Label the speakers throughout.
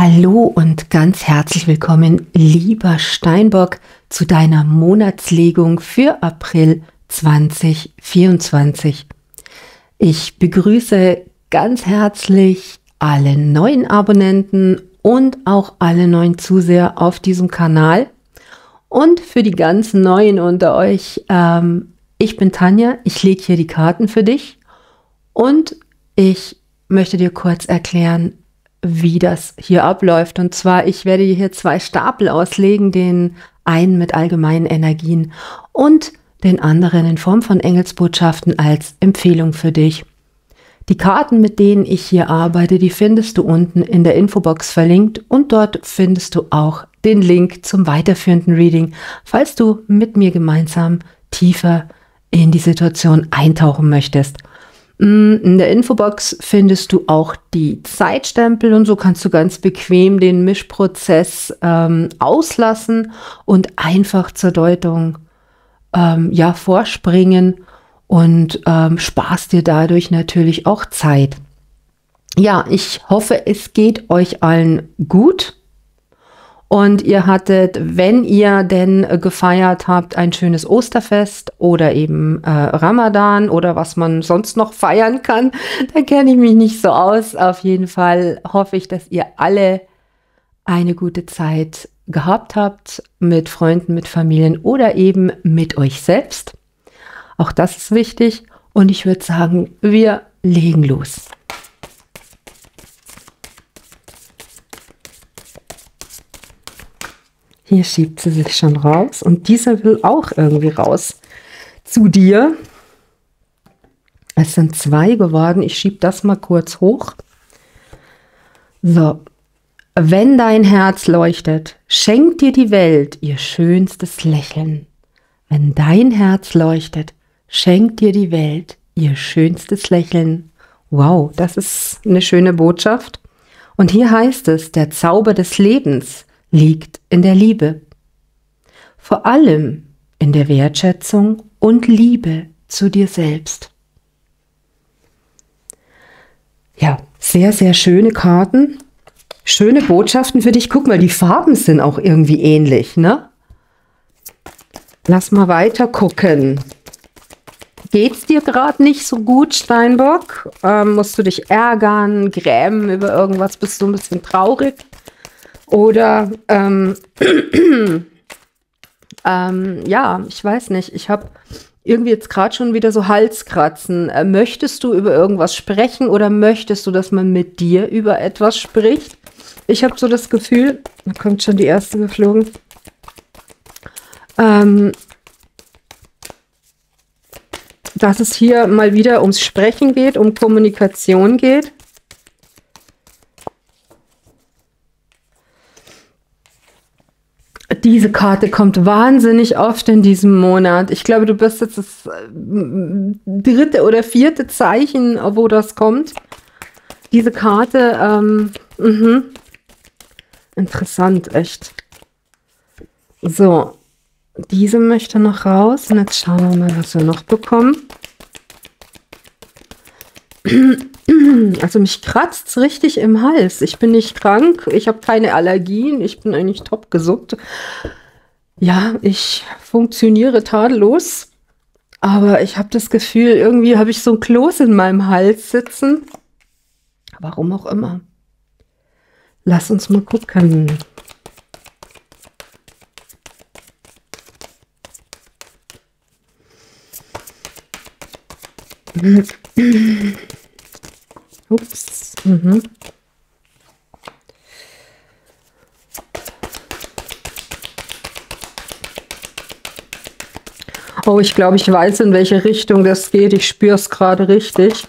Speaker 1: Hallo und ganz herzlich willkommen, lieber Steinbock, zu deiner Monatslegung für April 2024. Ich begrüße ganz herzlich alle neuen Abonnenten und auch alle neuen Zuseher auf diesem Kanal. Und für die ganz Neuen unter euch, ähm, ich bin Tanja, ich lege hier die Karten für dich und ich möchte dir kurz erklären, wie das hier abläuft. Und zwar, ich werde hier zwei Stapel auslegen, den einen mit allgemeinen Energien und den anderen in Form von Engelsbotschaften als Empfehlung für dich. Die Karten, mit denen ich hier arbeite, die findest du unten in der Infobox verlinkt und dort findest du auch den Link zum weiterführenden Reading, falls du mit mir gemeinsam tiefer in die Situation eintauchen möchtest. Mm, in der Infobox findest du auch die Zeitstempel und so kannst du ganz bequem den Mischprozess ähm, auslassen und einfach zur Deutung ähm, ja vorspringen und ähm, sparst dir dadurch natürlich auch Zeit. Ja, ich hoffe, es geht euch allen gut und ihr hattet, wenn ihr denn gefeiert habt, ein schönes Osterfest oder eben äh, Ramadan oder was man sonst noch feiern kann, da kenne ich mich nicht so aus. Auf jeden Fall hoffe ich, dass ihr alle eine gute Zeit gehabt habt mit Freunden, mit Familien oder eben mit euch selbst. Auch das ist wichtig. Und ich würde sagen, wir legen los. Hier schiebt sie sich schon raus und dieser will auch irgendwie raus zu dir. Es sind zwei geworden. Ich schiebe das mal kurz hoch. So. Wenn dein Herz leuchtet, schenkt dir die Welt ihr schönstes Lächeln. Wenn dein Herz leuchtet, schenkt dir die Welt ihr schönstes Lächeln. Wow, das ist eine schöne Botschaft. Und hier heißt es, der Zauber des Lebens liegt in der Liebe. Vor allem in der Wertschätzung und Liebe zu dir selbst. Ja, sehr, sehr schöne Karten. Schöne Botschaften für dich. Guck mal, die Farben sind auch irgendwie ähnlich, ne? Lass mal weiter gucken. Geht's dir gerade nicht so gut, Steinbock? Ähm, musst du dich ärgern, grämen über irgendwas? Bist du ein bisschen traurig? Oder ähm, ähm, ja, ich weiß nicht. Ich habe irgendwie jetzt gerade schon wieder so Halskratzen. Äh, möchtest du über irgendwas sprechen oder möchtest du, dass man mit dir über etwas spricht? Ich habe so das Gefühl, da kommt schon die erste geflogen. Ähm, dass es hier mal wieder ums Sprechen geht, um Kommunikation geht. Diese Karte kommt wahnsinnig oft in diesem Monat. Ich glaube, du bist jetzt das äh, dritte oder vierte Zeichen, wo das kommt. Diese Karte, ähm, mh. interessant, echt. So, diese möchte noch raus. Und jetzt schauen wir mal, was wir noch bekommen. Also mich kratzt richtig im Hals. Ich bin nicht krank, ich habe keine Allergien, ich bin eigentlich top gesund. Ja, ich funktioniere tadellos, aber ich habe das Gefühl, irgendwie habe ich so ein Kloß in meinem Hals sitzen. Warum auch immer. Lass uns mal gucken. Ups. Mhm. Oh, ich glaube, ich weiß, in welche Richtung das geht. Ich spüre es gerade richtig.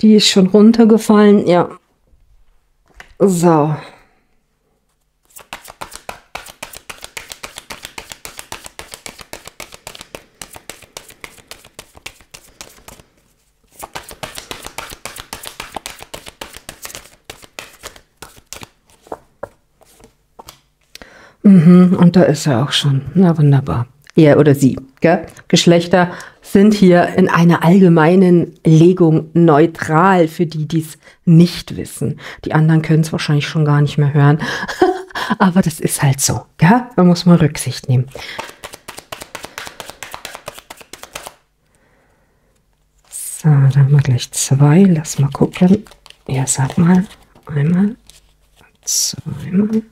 Speaker 1: Die ist schon runtergefallen, ja. So. Mhm, und da ist er auch schon. Na wunderbar. Er oder sie. Gell? Geschlechter sind hier in einer allgemeinen Legung neutral für die, die es nicht wissen. Die anderen können es wahrscheinlich schon gar nicht mehr hören. Aber das ist halt so. Gell? Da muss man Rücksicht nehmen. So, da haben wir gleich zwei. Lass mal gucken. Ja, sag mal. Einmal, zweimal.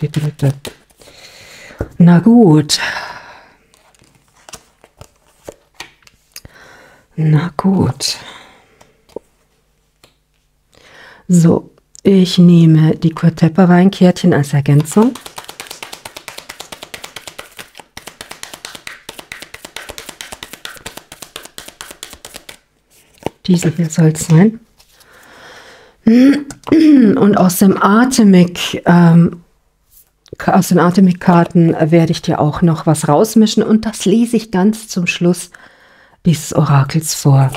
Speaker 1: Die dritte. Na gut. Na gut. So, ich nehme die Kurtepper Weinkärtchen als Ergänzung. Diese hier soll es sein. Und aus dem Atemik, ähm, aus den Atemik-Karten werde ich dir auch noch was rausmischen und das lese ich ganz zum Schluss dieses Orakels vor.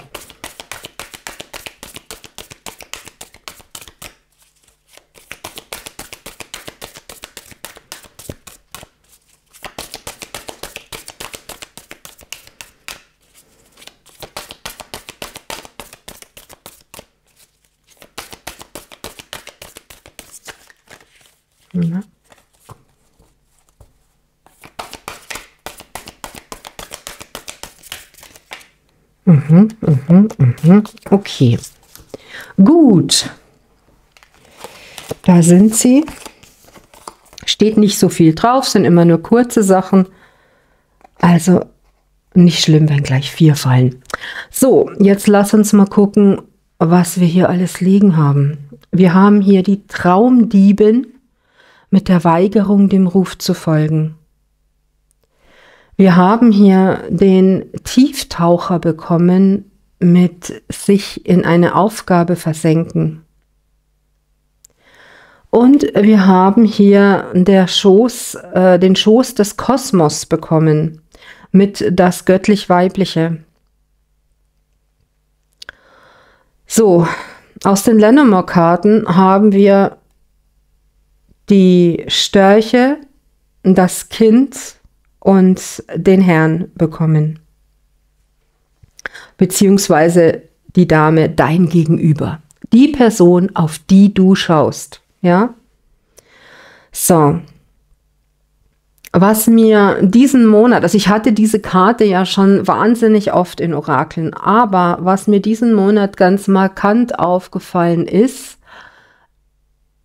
Speaker 1: Ja. Mhm, mhm, mhm. Okay. Gut. Da sind sie. Steht nicht so viel drauf, sind immer nur kurze Sachen. Also nicht schlimm, wenn gleich vier fallen. So, jetzt lass uns mal gucken, was wir hier alles liegen haben. Wir haben hier die Traumdiebin mit der Weigerung, dem Ruf zu folgen. Wir haben hier den Tieftaucher bekommen mit sich in eine Aufgabe versenken. Und wir haben hier der Schoß, äh, den Schoß des Kosmos bekommen mit das göttlich-weibliche. So, aus den Lenormand-Karten haben wir die Störche, das Kind und den Herrn bekommen. Beziehungsweise die Dame dein Gegenüber. Die Person, auf die du schaust. Ja? So. Was mir diesen Monat, also ich hatte diese Karte ja schon wahnsinnig oft in Orakeln, aber was mir diesen Monat ganz markant aufgefallen ist,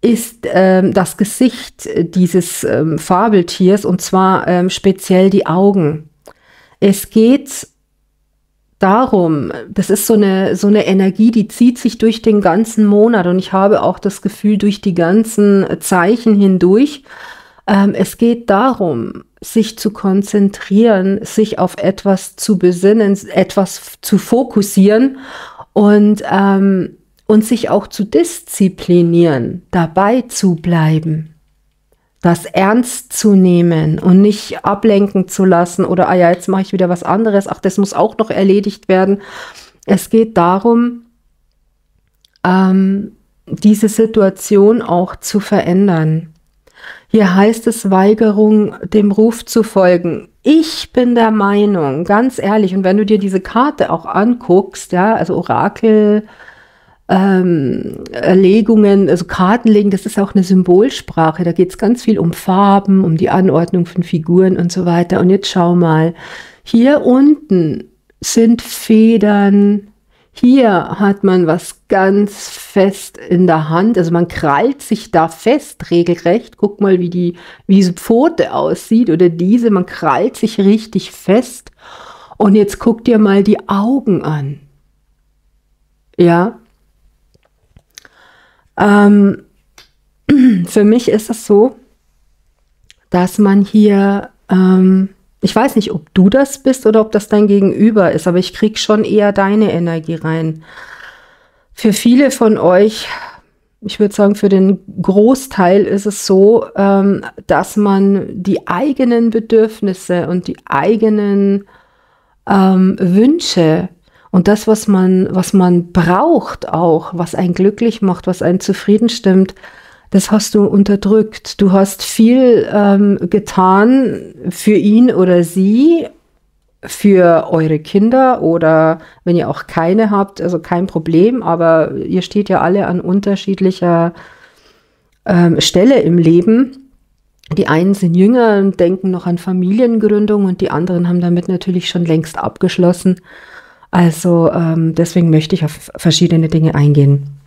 Speaker 1: ist ähm, das Gesicht dieses ähm, Fabeltiers und zwar ähm, speziell die Augen. Es geht darum, das ist so eine, so eine Energie, die zieht sich durch den ganzen Monat und ich habe auch das Gefühl durch die ganzen Zeichen hindurch. Ähm, es geht darum, sich zu konzentrieren, sich auf etwas zu besinnen, etwas zu fokussieren und ähm, und sich auch zu disziplinieren, dabei zu bleiben, das ernst zu nehmen und nicht ablenken zu lassen oder, ah ja, jetzt mache ich wieder was anderes, ach, das muss auch noch erledigt werden. Es geht darum, ähm, diese Situation auch zu verändern. Hier heißt es Weigerung, dem Ruf zu folgen. Ich bin der Meinung, ganz ehrlich, und wenn du dir diese Karte auch anguckst, ja, also Orakel, ähm, Legungen, also Kartenlegen, das ist auch eine Symbolsprache. Da geht es ganz viel um Farben, um die Anordnung von Figuren und so weiter. Und jetzt schau mal, hier unten sind Federn. Hier hat man was ganz fest in der Hand. Also man krallt sich da fest, regelrecht. Guck mal, wie die, wie diese Pfote aussieht oder diese. Man krallt sich richtig fest. Und jetzt guck dir mal die Augen an. Ja, ähm, für mich ist es so, dass man hier, ähm, ich weiß nicht, ob du das bist oder ob das dein Gegenüber ist, aber ich kriege schon eher deine Energie rein. Für viele von euch, ich würde sagen, für den Großteil ist es so, ähm, dass man die eigenen Bedürfnisse und die eigenen ähm, Wünsche und das, was man, was man braucht auch, was einen glücklich macht, was einen zufrieden stimmt, das hast du unterdrückt. Du hast viel ähm, getan für ihn oder sie, für eure Kinder oder wenn ihr auch keine habt, also kein Problem, aber ihr steht ja alle an unterschiedlicher ähm, Stelle im Leben. Die einen sind jünger und denken noch an Familiengründung und die anderen haben damit natürlich schon längst abgeschlossen. Also ähm, deswegen möchte ich auf verschiedene Dinge eingehen.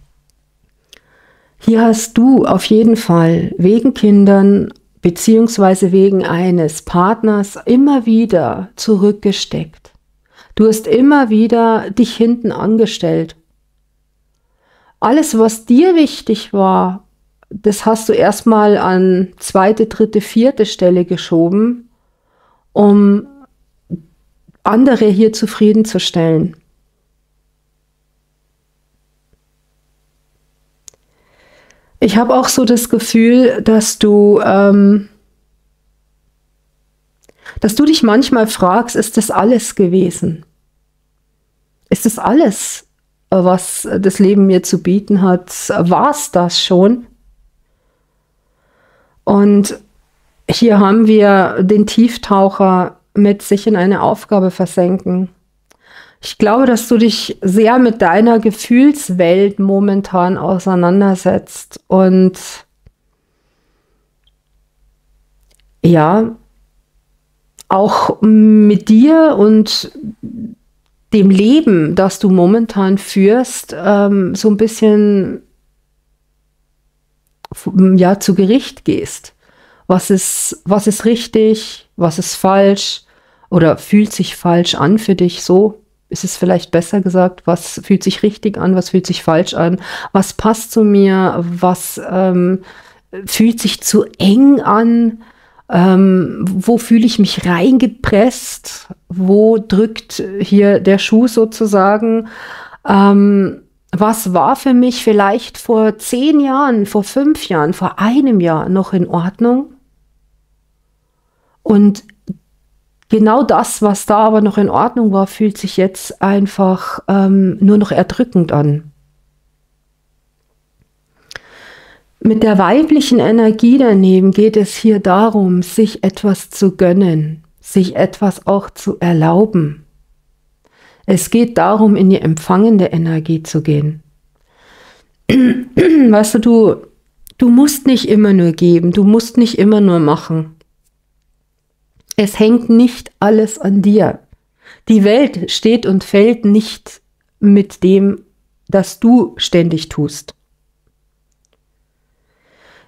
Speaker 1: Hier hast du auf jeden Fall wegen Kindern beziehungsweise wegen eines Partners immer wieder zurückgesteckt. Du hast immer wieder dich hinten angestellt. Alles, was dir wichtig war, das hast du erstmal an zweite, dritte, vierte Stelle geschoben, um andere hier zufriedenzustellen. Ich habe auch so das Gefühl, dass du, ähm, dass du dich manchmal fragst, ist das alles gewesen? Ist das alles, was das Leben mir zu bieten hat? War es das schon? Und hier haben wir den Tieftaucher mit sich in eine Aufgabe versenken. Ich glaube, dass du dich sehr mit deiner Gefühlswelt momentan auseinandersetzt und ja, auch mit dir und dem Leben, das du momentan führst, ähm, so ein bisschen ja, zu Gericht gehst. Was ist, was ist richtig, was ist falsch oder fühlt sich falsch an für dich so? Ist es vielleicht besser gesagt, was fühlt sich richtig an, was fühlt sich falsch an, was passt zu mir, was ähm, fühlt sich zu eng an, ähm, wo fühle ich mich reingepresst, wo drückt hier der Schuh sozusagen. Ähm, was war für mich vielleicht vor zehn Jahren, vor fünf Jahren, vor einem Jahr noch in Ordnung? Und genau das, was da aber noch in Ordnung war, fühlt sich jetzt einfach ähm, nur noch erdrückend an. Mit der weiblichen Energie daneben geht es hier darum, sich etwas zu gönnen, sich etwas auch zu erlauben. Es geht darum, in die empfangende Energie zu gehen. Weißt du, du, du musst nicht immer nur geben, du musst nicht immer nur machen. Es hängt nicht alles an dir. Die Welt steht und fällt nicht mit dem, das du ständig tust.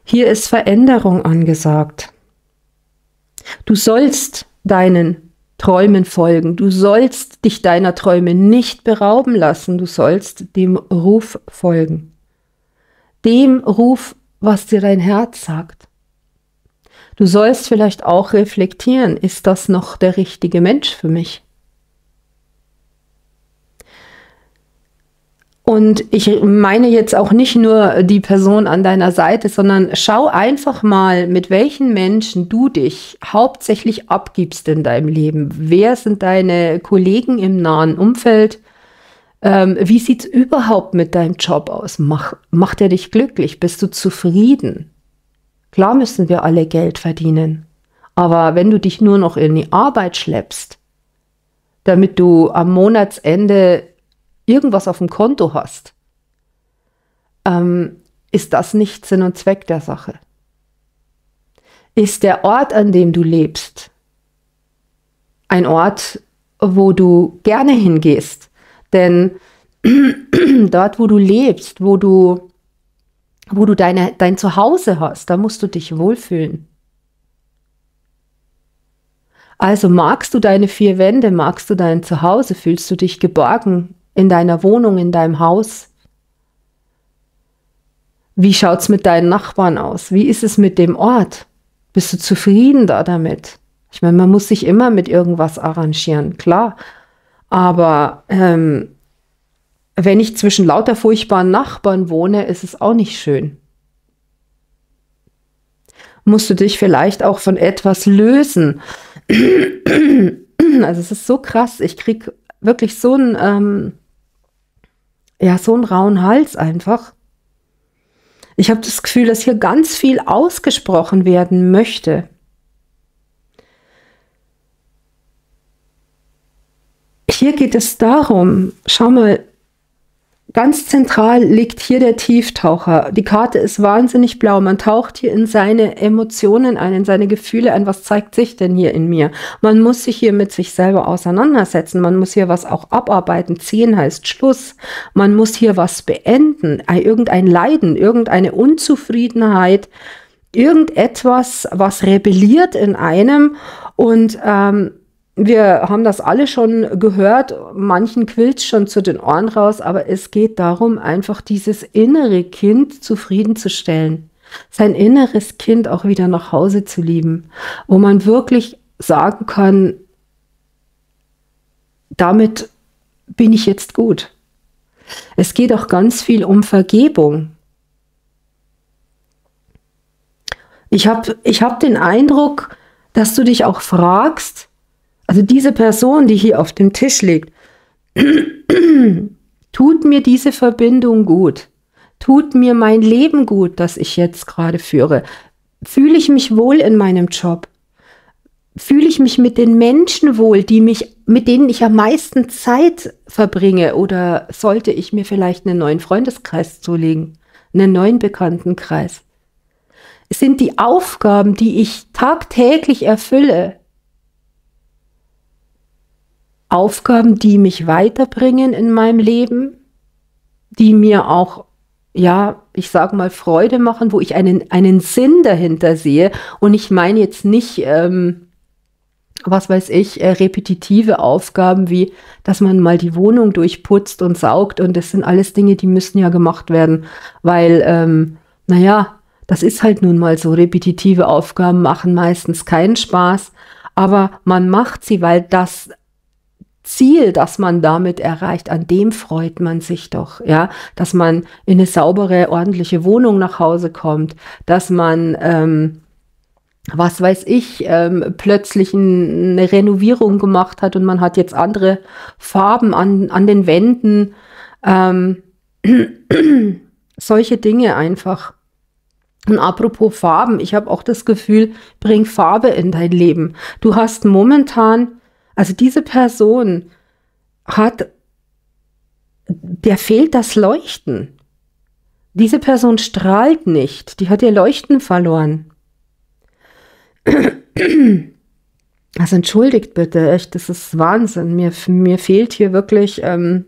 Speaker 1: Hier ist Veränderung angesagt. Du sollst deinen Träumen folgen. Du sollst dich deiner Träume nicht berauben lassen. Du sollst dem Ruf folgen. Dem Ruf, was dir dein Herz sagt. Du sollst vielleicht auch reflektieren, ist das noch der richtige Mensch für mich? Und ich meine jetzt auch nicht nur die Person an deiner Seite, sondern schau einfach mal, mit welchen Menschen du dich hauptsächlich abgibst in deinem Leben. Wer sind deine Kollegen im nahen Umfeld? Ähm, wie sieht's überhaupt mit deinem Job aus? Mach, macht er dich glücklich? Bist du zufrieden? Klar müssen wir alle Geld verdienen. Aber wenn du dich nur noch in die Arbeit schleppst, damit du am Monatsende irgendwas auf dem Konto hast, ähm, ist das nicht Sinn und Zweck der Sache. Ist der Ort, an dem du lebst, ein Ort, wo du gerne hingehst? Denn dort, wo du lebst, wo du, wo du deine, dein Zuhause hast, da musst du dich wohlfühlen. Also magst du deine vier Wände, magst du dein Zuhause, fühlst du dich geborgen, in deiner Wohnung, in deinem Haus? Wie schaut's mit deinen Nachbarn aus? Wie ist es mit dem Ort? Bist du zufrieden da damit? Ich meine, man muss sich immer mit irgendwas arrangieren, klar. Aber ähm, wenn ich zwischen lauter furchtbaren Nachbarn wohne, ist es auch nicht schön. Musst du dich vielleicht auch von etwas lösen. Also es ist so krass. Ich krieg wirklich so ein ähm, ja, so einen rauen Hals einfach. Ich habe das Gefühl, dass hier ganz viel ausgesprochen werden möchte. Hier geht es darum, schau mal, Ganz zentral liegt hier der Tieftaucher. Die Karte ist wahnsinnig blau. Man taucht hier in seine Emotionen ein, in seine Gefühle ein. Was zeigt sich denn hier in mir? Man muss sich hier mit sich selber auseinandersetzen. Man muss hier was auch abarbeiten. Ziehen heißt Schluss. Man muss hier was beenden. Irgendein Leiden, irgendeine Unzufriedenheit, irgendetwas, was rebelliert in einem und ähm, wir haben das alle schon gehört, manchen quillt schon zu den Ohren raus, aber es geht darum, einfach dieses innere Kind zufriedenzustellen, sein inneres Kind auch wieder nach Hause zu lieben, wo man wirklich sagen kann, damit bin ich jetzt gut. Es geht auch ganz viel um Vergebung. Ich habe ich hab den Eindruck, dass du dich auch fragst, also diese Person, die hier auf dem Tisch liegt, tut mir diese Verbindung gut? Tut mir mein Leben gut, das ich jetzt gerade führe? Fühle ich mich wohl in meinem Job? Fühle ich mich mit den Menschen wohl, die mich, mit denen ich am meisten Zeit verbringe? Oder sollte ich mir vielleicht einen neuen Freundeskreis zulegen? Einen neuen Bekanntenkreis? Es sind die Aufgaben, die ich tagtäglich erfülle, Aufgaben, die mich weiterbringen in meinem Leben, die mir auch, ja, ich sage mal, Freude machen, wo ich einen, einen Sinn dahinter sehe. Und ich meine jetzt nicht, ähm, was weiß ich, äh, repetitive Aufgaben wie, dass man mal die Wohnung durchputzt und saugt. Und das sind alles Dinge, die müssen ja gemacht werden, weil, ähm, naja, das ist halt nun mal so. Repetitive Aufgaben machen meistens keinen Spaß, aber man macht sie, weil das Ziel, das man damit erreicht, an dem freut man sich doch, ja, dass man in eine saubere, ordentliche Wohnung nach Hause kommt, dass man, ähm, was weiß ich, ähm, plötzlich ein, eine Renovierung gemacht hat und man hat jetzt andere Farben an, an den Wänden, ähm, solche Dinge einfach. Und apropos Farben, ich habe auch das Gefühl, bring Farbe in dein Leben. Du hast momentan also diese Person hat, der fehlt das Leuchten. Diese Person strahlt nicht, die hat ihr Leuchten verloren. Also entschuldigt bitte, echt, das ist Wahnsinn. Mir, mir fehlt hier wirklich, ähm,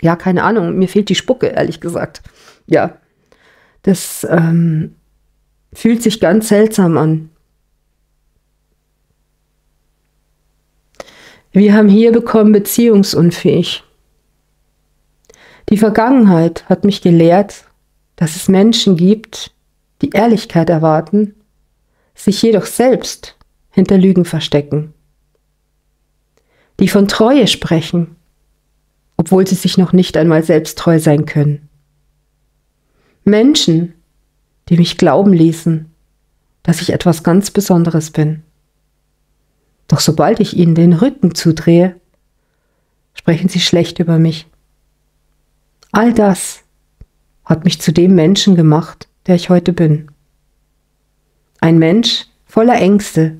Speaker 1: ja, keine Ahnung, mir fehlt die Spucke, ehrlich gesagt. Ja, das ähm, fühlt sich ganz seltsam an. Wir haben hier bekommen beziehungsunfähig. Die Vergangenheit hat mich gelehrt, dass es Menschen gibt, die Ehrlichkeit erwarten, sich jedoch selbst hinter Lügen verstecken, die von Treue sprechen, obwohl sie sich noch nicht einmal selbst treu sein können. Menschen, die mich glauben ließen, dass ich etwas ganz Besonderes bin. Doch sobald ich ihnen den Rücken zudrehe, sprechen sie schlecht über mich. All das hat mich zu dem Menschen gemacht, der ich heute bin. Ein Mensch voller Ängste,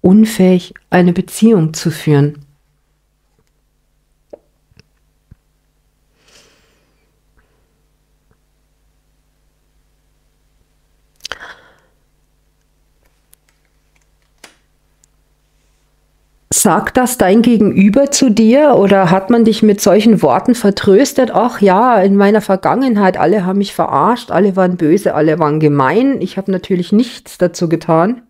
Speaker 1: unfähig, eine Beziehung zu führen. Sagt das dein Gegenüber zu dir oder hat man dich mit solchen Worten vertröstet? Ach ja, in meiner Vergangenheit, alle haben mich verarscht, alle waren böse, alle waren gemein. Ich habe natürlich nichts dazu getan,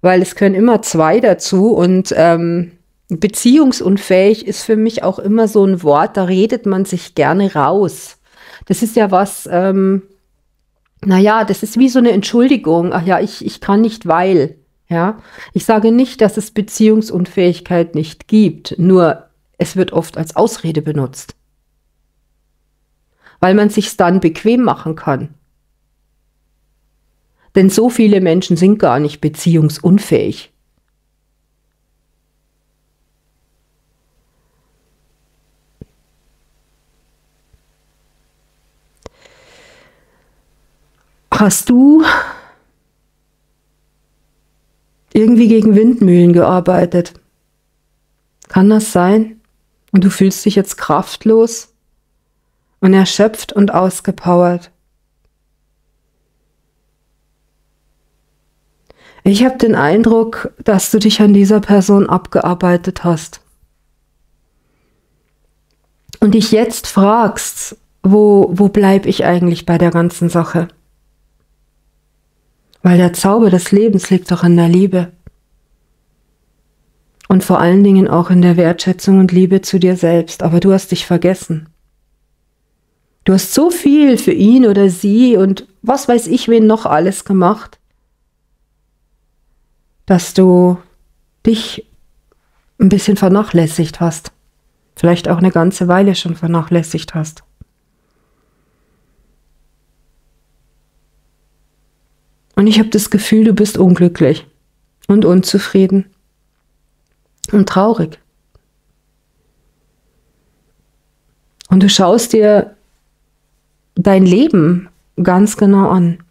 Speaker 1: weil es können immer zwei dazu und ähm, beziehungsunfähig ist für mich auch immer so ein Wort, da redet man sich gerne raus. Das ist ja was, ähm, naja, das ist wie so eine Entschuldigung. Ach ja, ich, ich kann nicht, weil. Ja, ich sage nicht, dass es Beziehungsunfähigkeit nicht gibt, nur es wird oft als Ausrede benutzt, weil man sich's dann bequem machen kann. Denn so viele Menschen sind gar nicht beziehungsunfähig. Hast du irgendwie gegen Windmühlen gearbeitet? Kann das sein? Und du fühlst dich jetzt kraftlos und erschöpft und ausgepowert. Ich habe den Eindruck, dass du dich an dieser Person abgearbeitet hast. Und dich jetzt fragst, wo, wo bleib ich eigentlich bei der ganzen Sache? Weil der Zauber des Lebens liegt doch in der Liebe. Und vor allen Dingen auch in der Wertschätzung und Liebe zu dir selbst. Aber du hast dich vergessen. Du hast so viel für ihn oder sie und was weiß ich wen noch alles gemacht dass du dich ein bisschen vernachlässigt hast. Vielleicht auch eine ganze Weile schon vernachlässigt hast. Und ich habe das Gefühl, du bist unglücklich und unzufrieden und traurig. Und du schaust dir dein Leben ganz genau an.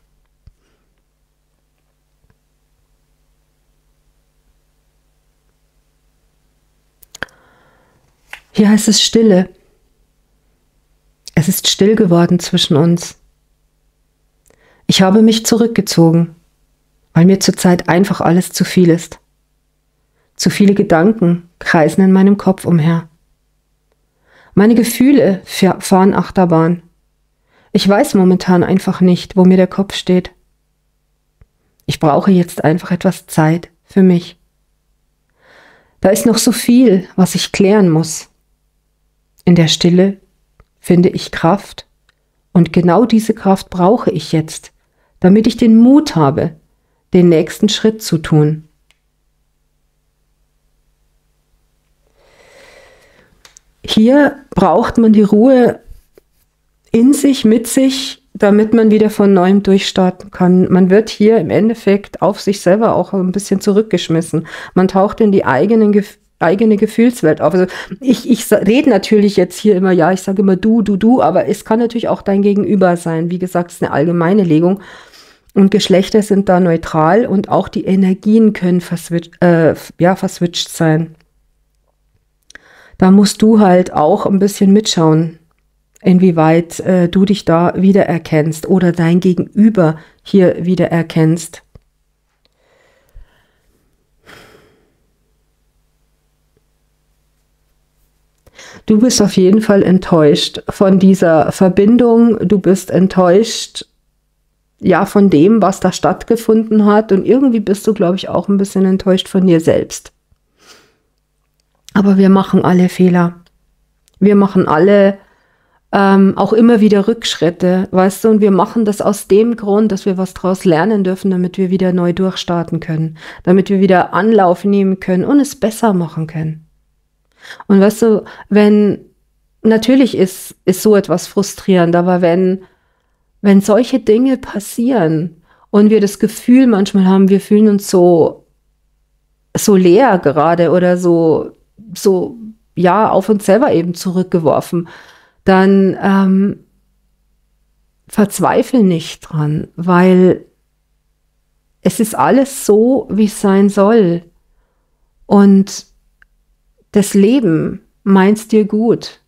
Speaker 1: Hier heißt es Stille. Es ist still geworden zwischen uns. Ich habe mich zurückgezogen, weil mir zurzeit einfach alles zu viel ist. Zu viele Gedanken kreisen in meinem Kopf umher. Meine Gefühle fahren Achterbahn. Ich weiß momentan einfach nicht, wo mir der Kopf steht. Ich brauche jetzt einfach etwas Zeit für mich. Da ist noch so viel, was ich klären muss. In der Stille finde ich Kraft und genau diese Kraft brauche ich jetzt, damit ich den Mut habe, den nächsten Schritt zu tun. Hier braucht man die Ruhe in sich, mit sich, damit man wieder von neuem durchstarten kann. Man wird hier im Endeffekt auf sich selber auch ein bisschen zurückgeschmissen. Man taucht in die eigenen Gefühle eigene Gefühlswelt auf. Also ich, ich rede natürlich jetzt hier immer, ja, ich sage immer du, du, du, aber es kann natürlich auch dein Gegenüber sein. Wie gesagt, es ist eine allgemeine Legung. Und Geschlechter sind da neutral und auch die Energien können verswitcht, äh, ja, verswitcht sein. Da musst du halt auch ein bisschen mitschauen, inwieweit äh, du dich da wiedererkennst oder dein Gegenüber hier wiedererkennst. Du bist auf jeden Fall enttäuscht von dieser Verbindung. Du bist enttäuscht, ja, von dem, was da stattgefunden hat. Und irgendwie bist du, glaube ich, auch ein bisschen enttäuscht von dir selbst. Aber wir machen alle Fehler. Wir machen alle ähm, auch immer wieder Rückschritte, weißt du, und wir machen das aus dem Grund, dass wir was daraus lernen dürfen, damit wir wieder neu durchstarten können, damit wir wieder Anlauf nehmen können und es besser machen können. Und weißt du, wenn, natürlich ist, ist so etwas frustrierend, aber wenn, wenn solche Dinge passieren und wir das Gefühl manchmal haben, wir fühlen uns so, so leer gerade oder so, so, ja, auf uns selber eben zurückgeworfen, dann ähm, verzweifle nicht dran, weil es ist alles so, wie es sein soll. Und das Leben meint's dir gut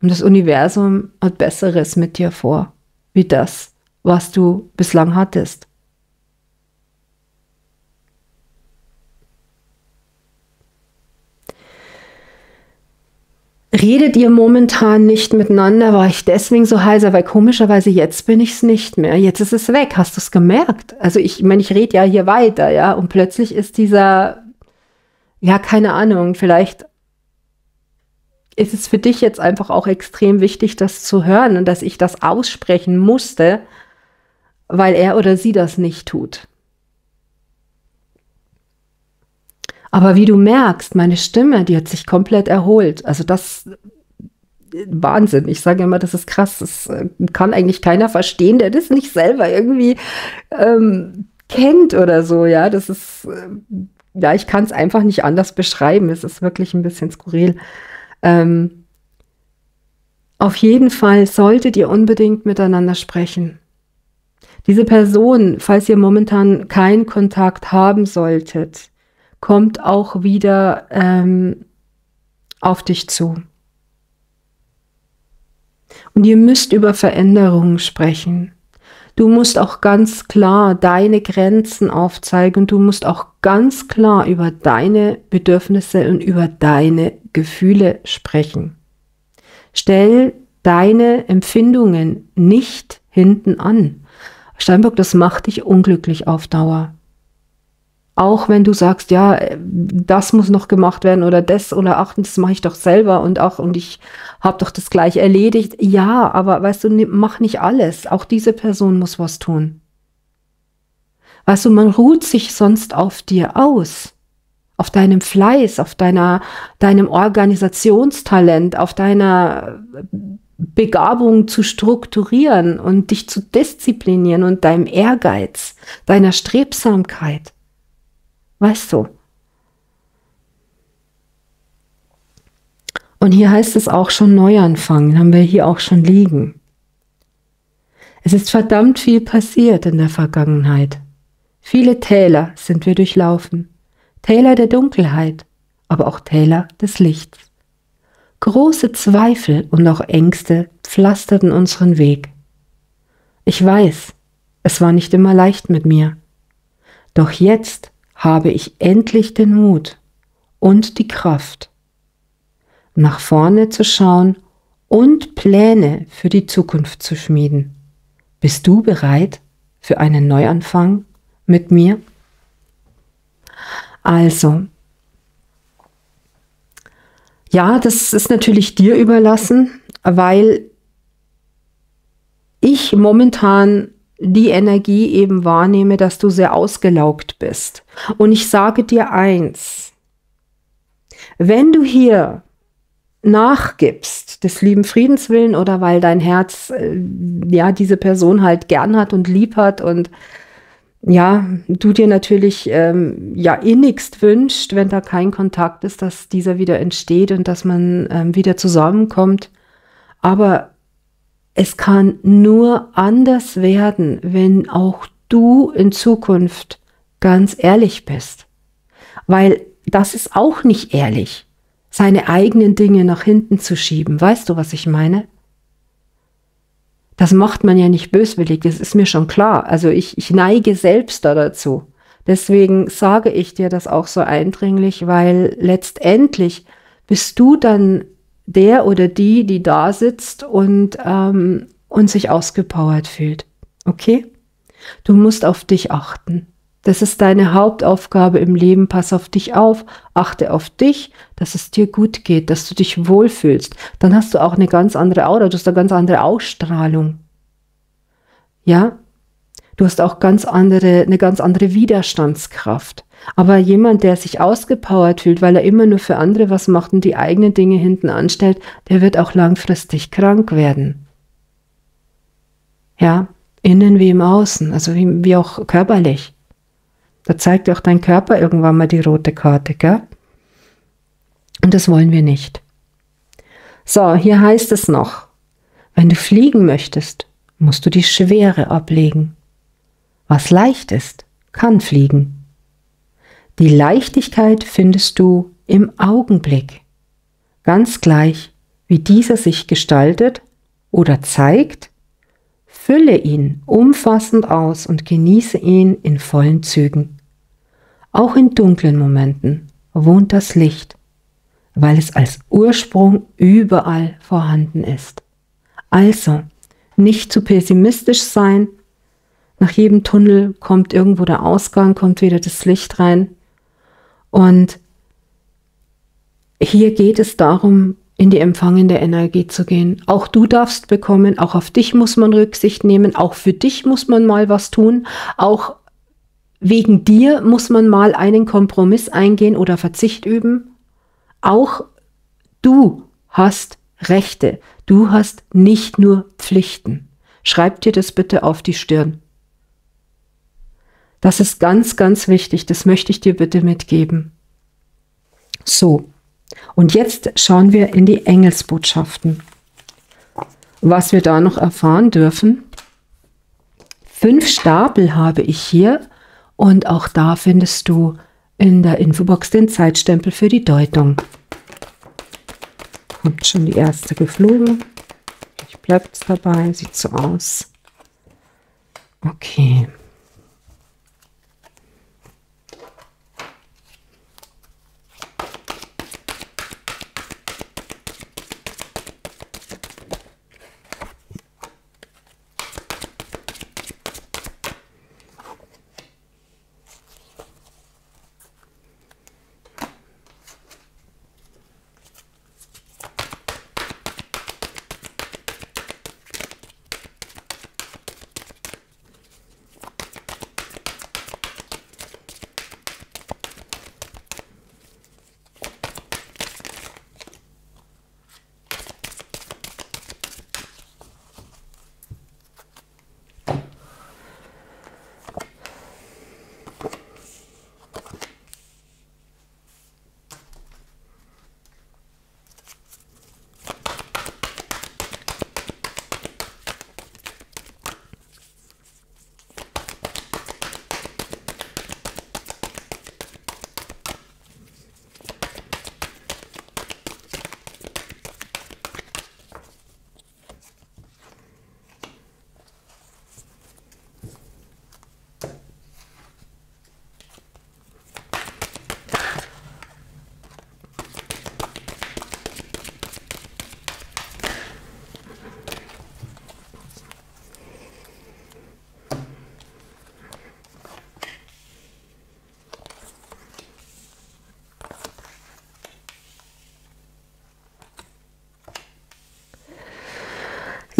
Speaker 1: und das Universum hat Besseres mit dir vor, wie das, was du bislang hattest. Redet ihr momentan nicht miteinander? War ich deswegen so heiser? Weil komischerweise jetzt bin ich es nicht mehr. Jetzt ist es weg. Hast du es gemerkt? Also ich meine, ich rede ja hier weiter, ja, und plötzlich ist dieser, ja, keine Ahnung, vielleicht ist es für dich jetzt einfach auch extrem wichtig, das zu hören und dass ich das aussprechen musste, weil er oder sie das nicht tut. Aber wie du merkst, meine Stimme, die hat sich komplett erholt. Also das Wahnsinn. Ich sage immer, das ist krass. Das äh, kann eigentlich keiner verstehen, der das nicht selber irgendwie ähm, kennt oder so. Ja, das ist, äh, ja, ich kann es einfach nicht anders beschreiben. Es ist wirklich ein bisschen skurril. Ähm, auf jeden Fall solltet ihr unbedingt miteinander sprechen. Diese Person, falls ihr momentan keinen Kontakt haben solltet, kommt auch wieder ähm, auf dich zu. Und ihr müsst über Veränderungen sprechen. Du musst auch ganz klar deine Grenzen aufzeigen. Du musst auch ganz klar über deine Bedürfnisse und über deine Gefühle sprechen. Stell deine Empfindungen nicht hinten an. Steinbock, das macht dich unglücklich auf Dauer. Auch wenn du sagst, ja, das muss noch gemacht werden oder das oder ach, das mache ich doch selber und auch und ich habe doch das gleich erledigt. Ja, aber weißt du, mach nicht alles. Auch diese Person muss was tun. Weißt du, man ruht sich sonst auf dir aus, auf deinem Fleiß, auf deiner, deinem Organisationstalent, auf deiner Begabung zu strukturieren und dich zu disziplinieren und deinem Ehrgeiz, deiner Strebsamkeit. Weißt du? Und hier heißt es auch schon Neuanfang, haben wir hier auch schon liegen. Es ist verdammt viel passiert in der Vergangenheit. Viele Täler sind wir durchlaufen. Täler der Dunkelheit, aber auch Täler des Lichts. Große Zweifel und auch Ängste pflasterten unseren Weg. Ich weiß, es war nicht immer leicht mit mir. Doch jetzt habe ich endlich den Mut und die Kraft, nach vorne zu schauen und Pläne für die Zukunft zu schmieden. Bist du bereit für einen Neuanfang mit mir? Also, ja, das ist natürlich dir überlassen, weil ich momentan die Energie eben wahrnehme, dass du sehr ausgelaugt bist. Und ich sage dir eins, wenn du hier nachgibst des lieben Friedenswillen oder weil dein Herz äh, ja diese Person halt gern hat und lieb hat und ja, du dir natürlich ähm, ja innigst wünscht, wenn da kein Kontakt ist, dass dieser wieder entsteht und dass man ähm, wieder zusammenkommt. Aber es kann nur anders werden, wenn auch du in Zukunft ganz ehrlich bist. Weil das ist auch nicht ehrlich, seine eigenen Dinge nach hinten zu schieben. Weißt du, was ich meine? Das macht man ja nicht böswillig, das ist mir schon klar. Also ich, ich neige selbst da dazu. Deswegen sage ich dir das auch so eindringlich, weil letztendlich bist du dann der oder die, die da sitzt und, ähm, und sich ausgepowert fühlt. Okay? Du musst auf dich achten. Das ist deine Hauptaufgabe im Leben. Pass auf dich auf, achte auf dich, dass es dir gut geht, dass du dich wohlfühlst. Dann hast du auch eine ganz andere Aura, du hast eine ganz andere Ausstrahlung. Ja? Du hast auch ganz andere, eine ganz andere Widerstandskraft. Aber jemand, der sich ausgepowert fühlt, weil er immer nur für andere was macht und die eigenen Dinge hinten anstellt, der wird auch langfristig krank werden. Ja, innen wie im Außen, also wie, wie auch körperlich. Da zeigt auch dein Körper irgendwann mal die rote Karte, gell? Und das wollen wir nicht. So, hier heißt es noch, wenn du fliegen möchtest, musst du die Schwere ablegen. Was leicht ist, kann fliegen. Die Leichtigkeit findest du im Augenblick, ganz gleich, wie dieser sich gestaltet oder zeigt, fülle ihn umfassend aus und genieße ihn in vollen Zügen. Auch in dunklen Momenten wohnt das Licht, weil es als Ursprung überall vorhanden ist. Also, nicht zu pessimistisch sein, nach jedem Tunnel kommt irgendwo der Ausgang, kommt wieder das Licht rein. Und hier geht es darum, in die empfangende Energie zu gehen. Auch du darfst bekommen, auch auf dich muss man Rücksicht nehmen, auch für dich muss man mal was tun, auch wegen dir muss man mal einen Kompromiss eingehen oder Verzicht üben. Auch du hast Rechte, du hast nicht nur Pflichten. Schreib dir das bitte auf die Stirn. Das ist ganz, ganz wichtig. Das möchte ich dir bitte mitgeben. So, und jetzt schauen wir in die Engelsbotschaften. Was wir da noch erfahren dürfen. Fünf Stapel habe ich hier und auch da findest du in der Infobox den Zeitstempel für die Deutung. Kommt schon die erste geflogen. Ich bleibt es dabei, sieht so aus. Okay.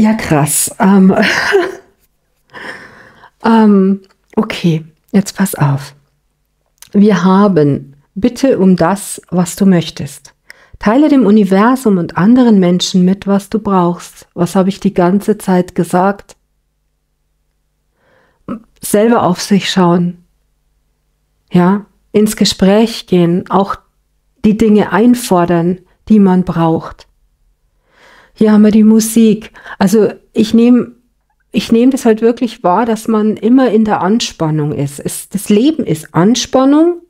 Speaker 1: Ja, krass. Ähm, ähm, okay, jetzt pass auf. Wir haben Bitte um das, was du möchtest. Teile dem Universum und anderen Menschen mit, was du brauchst. Was habe ich die ganze Zeit gesagt? Selber auf sich schauen. Ja, ins Gespräch gehen, auch die Dinge einfordern, die man braucht. Hier haben wir die Musik. Also ich nehme ich nehme das halt wirklich wahr, dass man immer in der Anspannung ist. Es, das Leben ist Anspannung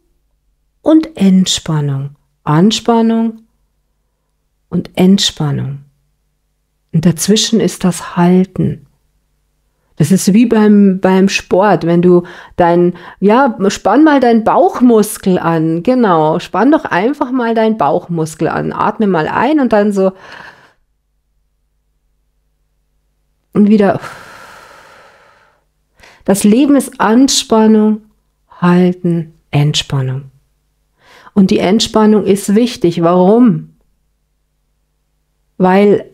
Speaker 1: und Entspannung. Anspannung und Entspannung. Und dazwischen ist das Halten. Das ist wie beim, beim Sport, wenn du dein, ja, spann mal deinen Bauchmuskel an. Genau, spann doch einfach mal deinen Bauchmuskel an. Atme mal ein und dann so und wieder. Das Leben ist Anspannung, Halten, Entspannung. Und die Entspannung ist wichtig. Warum? Weil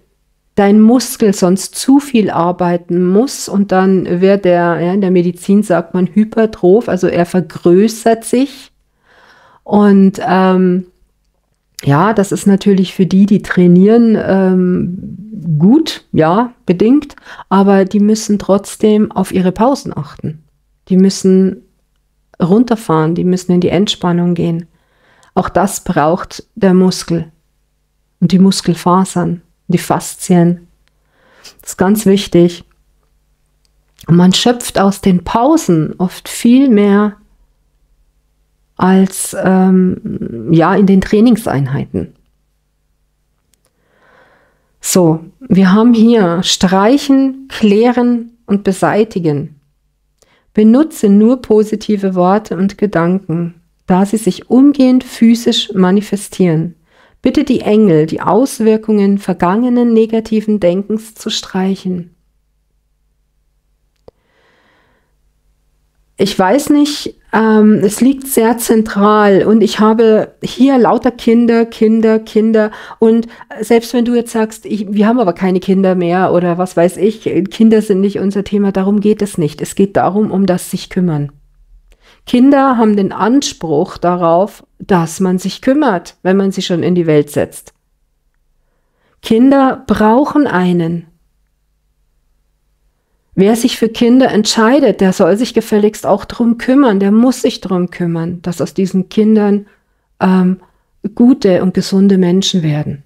Speaker 1: dein Muskel sonst zu viel arbeiten muss und dann wird er, ja, in der Medizin sagt man hypertroph, also er vergrößert sich. Und ähm, ja, das ist natürlich für die, die trainieren, ähm, gut, ja, bedingt, aber die müssen trotzdem auf ihre Pausen achten. Die müssen runterfahren, die müssen in die Entspannung gehen. Auch das braucht der Muskel und die Muskelfasern, die Faszien. Das ist ganz wichtig. Und man schöpft aus den Pausen oft viel mehr als ähm, ja in den Trainingseinheiten. So, wir haben hier streichen, klären und beseitigen. Benutze nur positive Worte und Gedanken, da sie sich umgehend physisch manifestieren. Bitte die Engel, die Auswirkungen vergangenen negativen Denkens zu streichen. Ich weiß nicht, ähm, es liegt sehr zentral und ich habe hier lauter Kinder, Kinder, Kinder und selbst wenn du jetzt sagst, ich, wir haben aber keine Kinder mehr oder was weiß ich, Kinder sind nicht unser Thema, darum geht es nicht. Es geht darum, um das sich kümmern. Kinder haben den Anspruch darauf, dass man sich kümmert, wenn man sie schon in die Welt setzt. Kinder brauchen einen. Wer sich für Kinder entscheidet, der soll sich gefälligst auch drum kümmern, der muss sich drum kümmern, dass aus diesen Kindern ähm, gute und gesunde Menschen werden.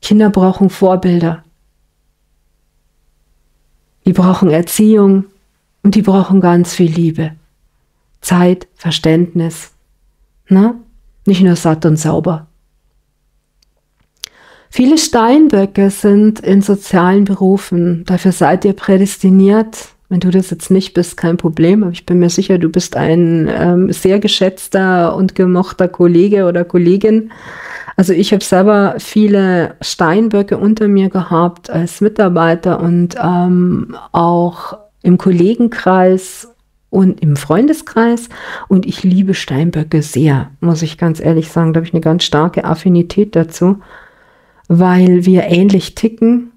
Speaker 1: Kinder brauchen Vorbilder. Die brauchen Erziehung und die brauchen ganz viel Liebe. Zeit, Verständnis. Ne? Nicht nur satt und sauber. Viele Steinböcke sind in sozialen Berufen. Dafür seid ihr prädestiniert. Wenn du das jetzt nicht bist, kein Problem. Aber ich bin mir sicher, du bist ein ähm, sehr geschätzter und gemochter Kollege oder Kollegin. Also ich habe selber viele Steinböcke unter mir gehabt als Mitarbeiter und ähm, auch im Kollegenkreis und im Freundeskreis. Und ich liebe Steinböcke sehr, muss ich ganz ehrlich sagen. Da habe ich eine ganz starke Affinität dazu, weil wir ähnlich ticken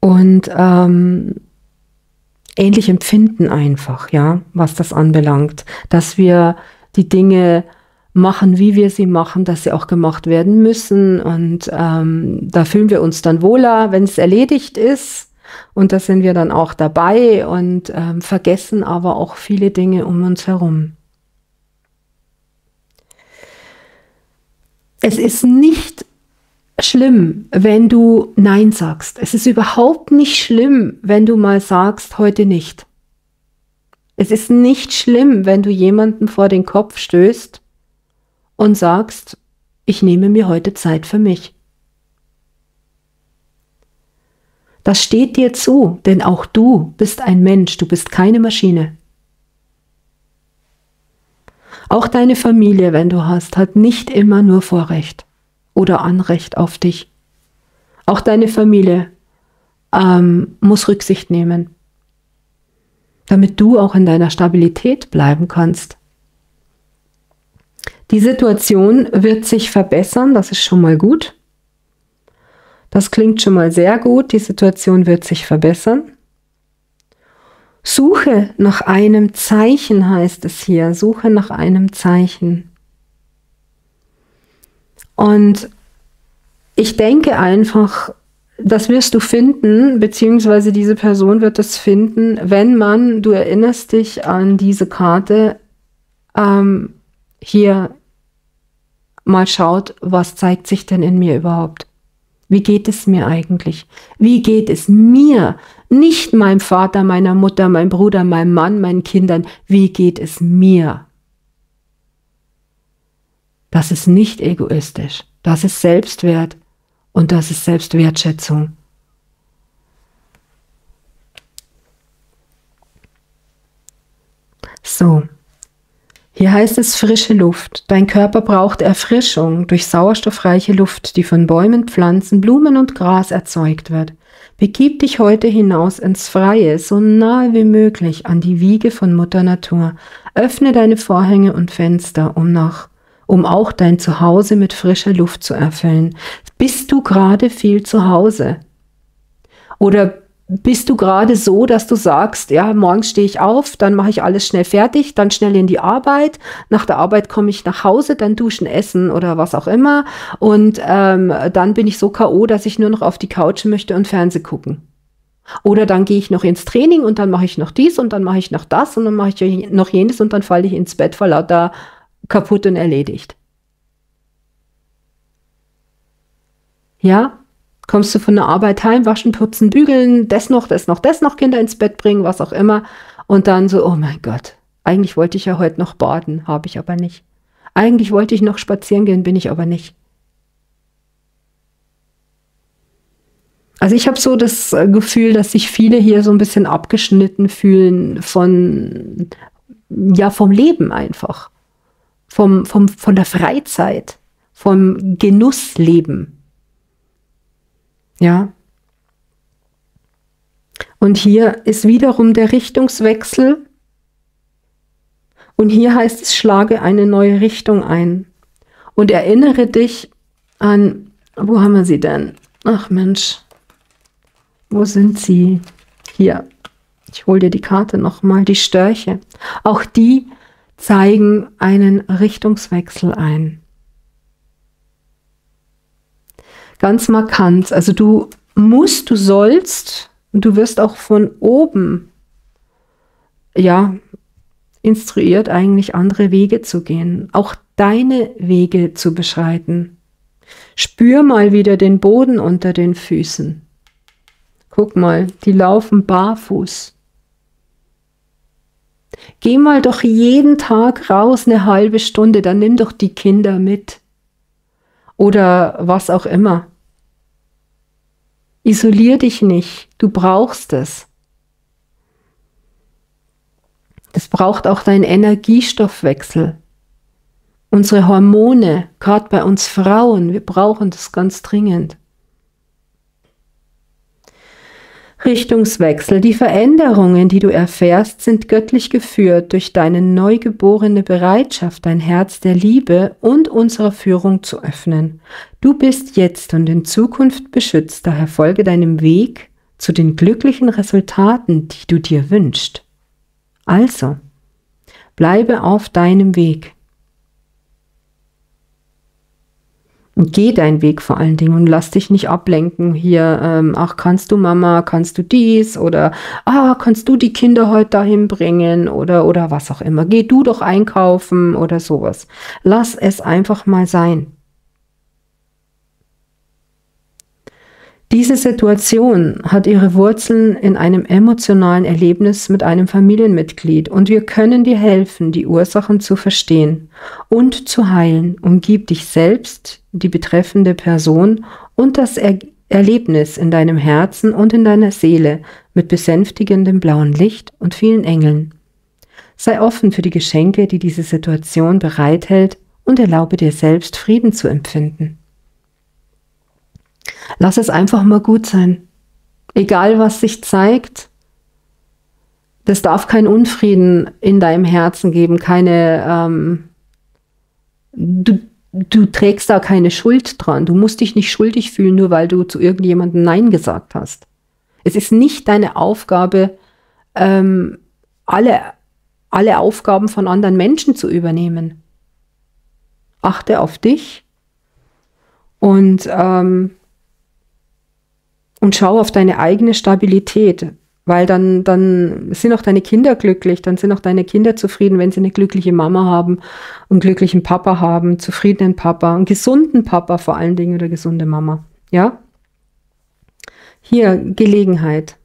Speaker 1: und ähm, ähnlich empfinden einfach, ja, was das anbelangt, dass wir die Dinge machen, wie wir sie machen, dass sie auch gemacht werden müssen. Und ähm, da fühlen wir uns dann wohler, wenn es erledigt ist. Und da sind wir dann auch dabei und ähm, vergessen aber auch viele Dinge um uns herum. Es ist nicht schlimm, wenn du Nein sagst. Es ist überhaupt nicht schlimm, wenn du mal sagst, heute nicht. Es ist nicht schlimm, wenn du jemanden vor den Kopf stößt und sagst, ich nehme mir heute Zeit für mich. Das steht dir zu, denn auch du bist ein Mensch, du bist keine Maschine. Auch deine Familie, wenn du hast, hat nicht immer nur Vorrecht oder Anrecht auf dich. Auch deine Familie ähm, muss Rücksicht nehmen, damit du auch in deiner Stabilität bleiben kannst. Die Situation wird sich verbessern, das ist schon mal gut. Das klingt schon mal sehr gut. Die Situation wird sich verbessern. Suche nach einem Zeichen heißt es hier. Suche nach einem Zeichen. Und ich denke einfach, das wirst du finden, beziehungsweise diese Person wird es finden, wenn man, du erinnerst dich an diese Karte, ähm, hier mal schaut, was zeigt sich denn in mir überhaupt. Wie geht es mir eigentlich? Wie geht es mir? Nicht meinem Vater, meiner Mutter, meinem Bruder, meinem Mann, meinen Kindern. Wie geht es mir? Das ist nicht egoistisch. Das ist Selbstwert und das ist Selbstwertschätzung. So. Hier heißt es frische Luft. Dein Körper braucht Erfrischung durch sauerstoffreiche Luft, die von Bäumen, Pflanzen, Blumen und Gras erzeugt wird. Begib dich heute hinaus ins Freie, so nahe wie möglich an die Wiege von Mutter Natur. Öffne deine Vorhänge und Fenster, um nach um auch dein Zuhause mit frischer Luft zu erfüllen. Bist du gerade viel zu Hause? Oder bist du gerade so, dass du sagst, ja, morgens stehe ich auf, dann mache ich alles schnell fertig, dann schnell in die Arbeit, nach der Arbeit komme ich nach Hause, dann duschen, essen oder was auch immer und ähm, dann bin ich so KO, dass ich nur noch auf die Couch möchte und Fernseh gucken. Oder dann gehe ich noch ins Training und dann mache ich noch dies und dann mache ich noch das und dann mache ich noch jenes und dann falle ich ins Bett vor lauter kaputt und erledigt. Ja, kommst du von der Arbeit heim, waschen, putzen, bügeln, das noch, das noch, das noch, Kinder ins Bett bringen, was auch immer. Und dann so, oh mein Gott, eigentlich wollte ich ja heute noch baden, habe ich aber nicht. Eigentlich wollte ich noch spazieren gehen, bin ich aber nicht. Also ich habe so das äh, Gefühl, dass sich viele hier so ein bisschen abgeschnitten fühlen von, ja, vom Leben einfach. Vom, vom, von der Freizeit, vom Genussleben. Ja. Und hier ist wiederum der Richtungswechsel. Und hier heißt es, schlage eine neue Richtung ein. Und erinnere dich an, wo haben wir sie denn? Ach Mensch, wo sind sie? Hier, ich hole dir die Karte nochmal, die Störche. Auch die zeigen einen Richtungswechsel ein ganz markant. Also du musst, du sollst und du wirst auch von oben, ja, instruiert eigentlich andere Wege zu gehen, auch deine Wege zu beschreiten. Spür mal wieder den Boden unter den Füßen. Guck mal, die laufen barfuß. Geh mal doch jeden Tag raus eine halbe Stunde, dann nimm doch die Kinder mit. Oder was auch immer. Isolier dich nicht, du brauchst es. Das braucht auch deinen Energiestoffwechsel. Unsere Hormone, gerade bei uns Frauen, wir brauchen das ganz dringend. Richtungswechsel. Die Veränderungen, die du erfährst, sind göttlich geführt durch deine neugeborene Bereitschaft, dein Herz der Liebe und unserer Führung zu öffnen. Du bist jetzt und in Zukunft beschützt, daher folge deinem Weg zu den glücklichen Resultaten, die du dir wünschst. Also, bleibe auf deinem Weg. Und geh deinen Weg vor allen Dingen und lass dich nicht ablenken. Hier, ähm, ach, kannst du Mama, kannst du dies oder ah, kannst du die Kinder heute dahin bringen oder, oder was auch immer. Geh du doch einkaufen oder sowas. Lass es einfach mal sein. Diese Situation hat ihre Wurzeln in einem emotionalen Erlebnis mit einem Familienmitglied und wir können dir helfen, die Ursachen zu verstehen und zu heilen. Umgib dich selbst, die betreffende Person und das er Erlebnis in deinem Herzen und in deiner Seele mit besänftigendem blauen Licht und vielen Engeln. Sei offen für die Geschenke, die diese Situation bereithält und erlaube dir selbst Frieden zu empfinden. Lass es einfach mal gut sein. Egal, was sich zeigt, das darf keinen Unfrieden in deinem Herzen geben, keine, ähm, du, du trägst da keine Schuld dran. Du musst dich nicht schuldig fühlen, nur weil du zu irgendjemandem Nein gesagt hast. Es ist nicht deine Aufgabe, ähm, alle, alle Aufgaben von anderen Menschen zu übernehmen. Achte auf dich und ähm, und schau auf deine eigene Stabilität, weil dann, dann sind auch deine Kinder glücklich, dann sind auch deine Kinder zufrieden, wenn sie eine glückliche Mama haben, einen glücklichen Papa haben, zufriedenen Papa, einen gesunden Papa vor allen Dingen oder gesunde Mama. Ja? Hier Gelegenheit.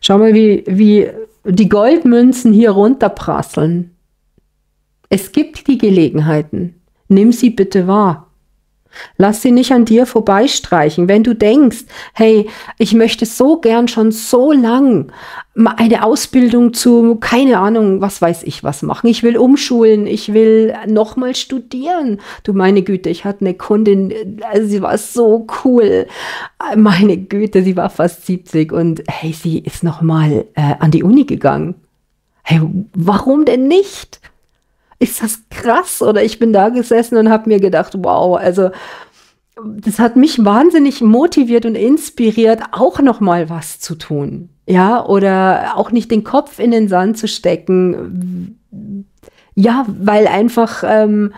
Speaker 1: Schau mal, wie, wie die Goldmünzen hier runterprasseln. Es gibt die Gelegenheiten. Nimm sie bitte wahr. Lass sie nicht an dir vorbeistreichen. Wenn du denkst, hey, ich möchte so gern schon so lang eine Ausbildung zu, keine Ahnung, was weiß ich was machen. Ich will umschulen, ich will nochmal studieren. Du meine Güte, ich hatte eine Kundin, also sie war so cool. Meine Güte, sie war fast 70 und hey, sie ist nochmal äh, an die Uni gegangen. Hey, warum denn nicht? Ist das krass? Oder ich bin da gesessen und habe mir gedacht, wow, also das hat mich wahnsinnig motiviert und inspiriert, auch noch mal was zu tun. Ja, oder auch nicht den Kopf in den Sand zu stecken. Ja, weil einfach ähm,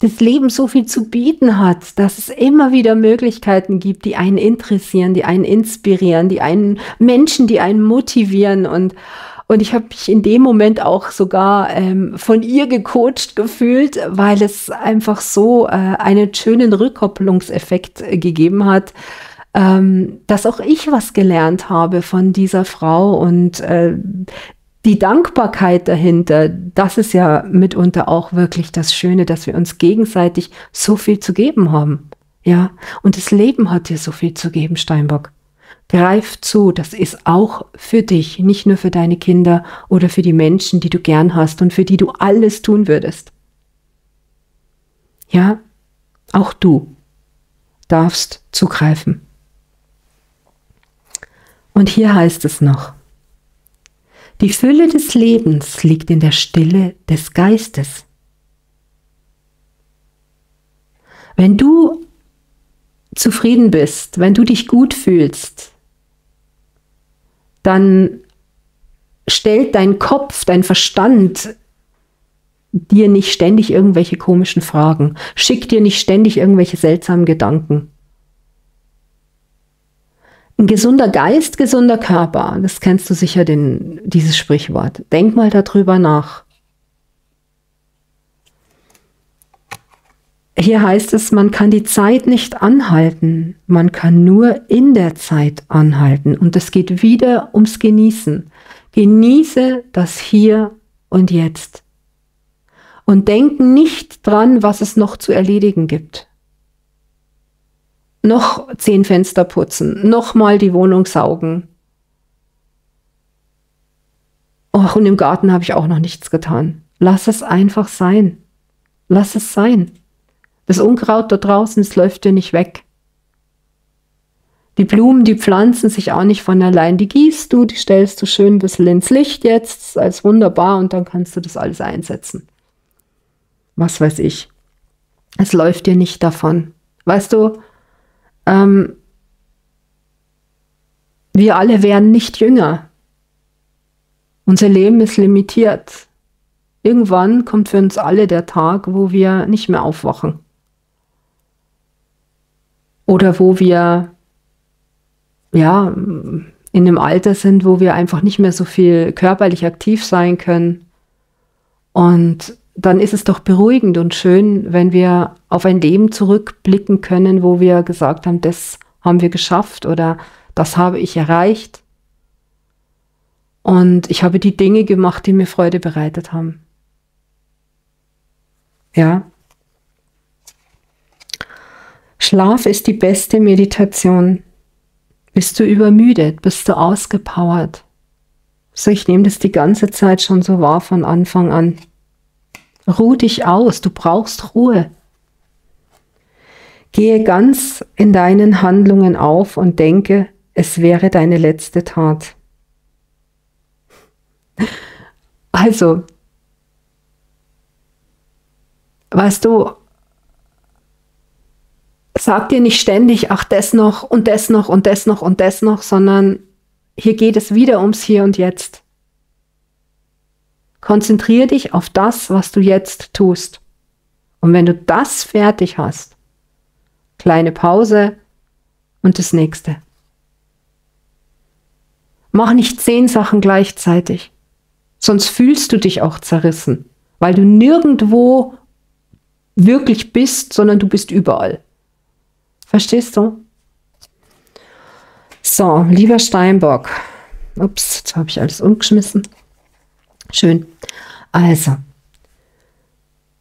Speaker 1: das Leben so viel zu bieten hat, dass es immer wieder Möglichkeiten gibt, die einen interessieren, die einen inspirieren, die einen Menschen, die einen motivieren und und ich habe mich in dem Moment auch sogar ähm, von ihr gecoacht gefühlt, weil es einfach so äh, einen schönen Rückkopplungseffekt äh, gegeben hat, ähm, dass auch ich was gelernt habe von dieser Frau und äh, die Dankbarkeit dahinter, das ist ja mitunter auch wirklich das Schöne, dass wir uns gegenseitig so viel zu geben haben. Ja, und das Leben hat dir so viel zu geben, Steinbock. Greif zu, das ist auch für dich, nicht nur für deine Kinder oder für die Menschen, die du gern hast und für die du alles tun würdest. Ja, auch du darfst zugreifen. Und hier heißt es noch, die Fülle des Lebens liegt in der Stille des Geistes. Wenn du zufrieden bist, wenn du dich gut fühlst, dann stellt dein Kopf, dein Verstand dir nicht ständig irgendwelche komischen Fragen, schickt dir nicht ständig irgendwelche seltsamen Gedanken. Ein gesunder Geist, gesunder Körper, das kennst du sicher, den, dieses Sprichwort. Denk mal darüber nach. Hier heißt es, man kann die Zeit nicht anhalten, man kann nur in der Zeit anhalten. Und es geht wieder ums Genießen. Genieße das Hier und Jetzt. Und denk nicht dran, was es noch zu erledigen gibt. Noch zehn Fenster putzen, noch mal die Wohnung saugen. Och, und im Garten habe ich auch noch nichts getan. Lass es einfach sein. Lass es sein. Das Unkraut da draußen, es läuft dir nicht weg. Die Blumen, die pflanzen sich auch nicht von allein. Die gießt du, die stellst du schön ein bisschen ins Licht jetzt, als wunderbar und dann kannst du das alles einsetzen. Was weiß ich. Es läuft dir nicht davon. Weißt du, ähm, wir alle werden nicht jünger. Unser Leben ist limitiert. Irgendwann kommt für uns alle der Tag, wo wir nicht mehr aufwachen. Oder wo wir ja in einem Alter sind, wo wir einfach nicht mehr so viel körperlich aktiv sein können. Und dann ist es doch beruhigend und schön, wenn wir auf ein Leben zurückblicken können, wo wir gesagt haben, das haben wir geschafft oder das habe ich erreicht. Und ich habe die Dinge gemacht, die mir Freude bereitet haben. Ja. Schlaf ist die beste Meditation. Bist du übermüdet? Bist du ausgepowert? So, ich nehme das die ganze Zeit schon so wahr von Anfang an. Ruh dich aus, du brauchst Ruhe. Gehe ganz in deinen Handlungen auf und denke, es wäre deine letzte Tat. Also, weißt du, sag dir nicht ständig, ach, das noch und das noch und das noch und das noch, sondern hier geht es wieder ums Hier und Jetzt. Konzentriere dich auf das, was du jetzt tust. Und wenn du das fertig hast, kleine Pause und das nächste. Mach nicht zehn Sachen gleichzeitig, sonst fühlst du dich auch zerrissen, weil du nirgendwo wirklich bist, sondern du bist überall. Verstehst du? So, lieber Steinbock. Ups, jetzt habe ich alles umgeschmissen. Schön. Also,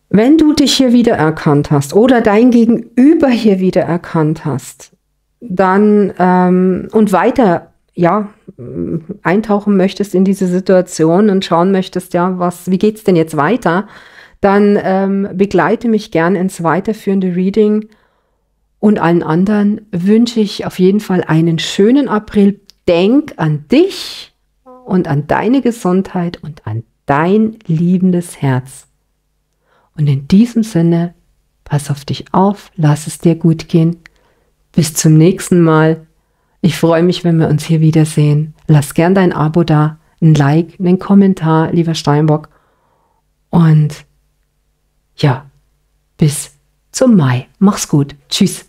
Speaker 1: wenn du dich hier wieder erkannt hast oder dein Gegenüber hier wieder erkannt hast, dann ähm, und weiter, ja, eintauchen möchtest in diese Situation und schauen möchtest, ja, was, wie es denn jetzt weiter, dann ähm, begleite mich gern ins weiterführende Reading und allen anderen wünsche ich auf jeden Fall einen schönen April. Denk an dich und an deine Gesundheit und an dein liebendes Herz. Und in diesem Sinne, pass auf dich auf, lass es dir gut gehen. Bis zum nächsten Mal. Ich freue mich, wenn wir uns hier wiedersehen. Lass gern dein Abo da, ein Like, einen Kommentar, lieber Steinbock. Und ja, bis zum Mai. Mach's gut. Tschüss.